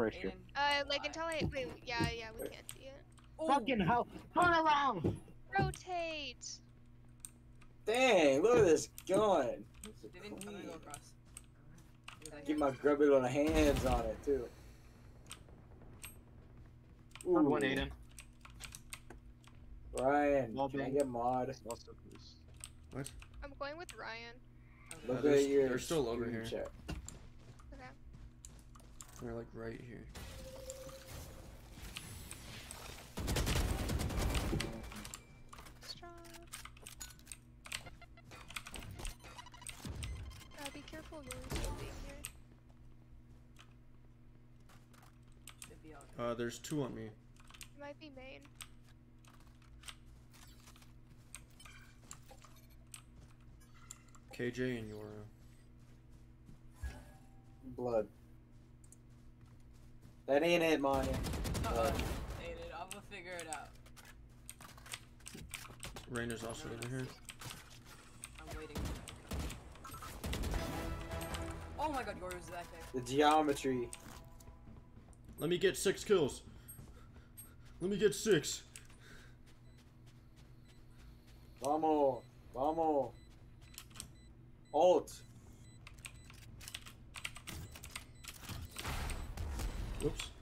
first year. Uh, like until I wait. Yeah, yeah, we can't see it. Ooh, Fucking hell! Turn around! Rotate. Dang, look at this gun. They didn't come go across. Get my grubby little hands on it too. One Ooh, Aiden. Ryan, Well can I get mod? What? I'm going with Ryan. Look Uh, at your they're still over here. share. Okay. They're like right here. Strong. Uh, be careful, Yoru's still being here. Should be out. Uh, there's two on me. It might be main. KJ and Yoru. Blood. That ain't it, Manya. Uh-uh. Aiden, I'm gonna figure it out. Rain is also over here. I'm waiting. Oh my god, yours is back there. The geometry. Let me get six kills. Let me get six. Vamos. Vamos. Alt. Whoops.